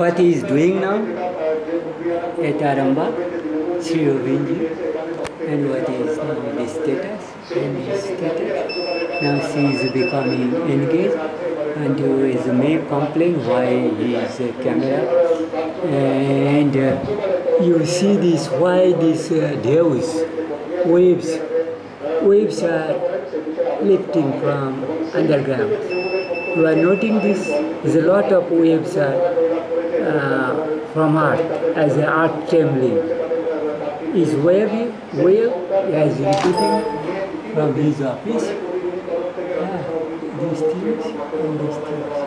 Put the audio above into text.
what he is doing now at Aramba, Sri Govinji, and what is now the status and his status. Now she is becoming engaged and who is may complain why he is a camera and uh, you see this why this uh, dews waves waves are lifting from underground you are noting this there's a lot of waves are from art as an art trembling. Is wavy wave as repeating? From his office. Ah, these things and these things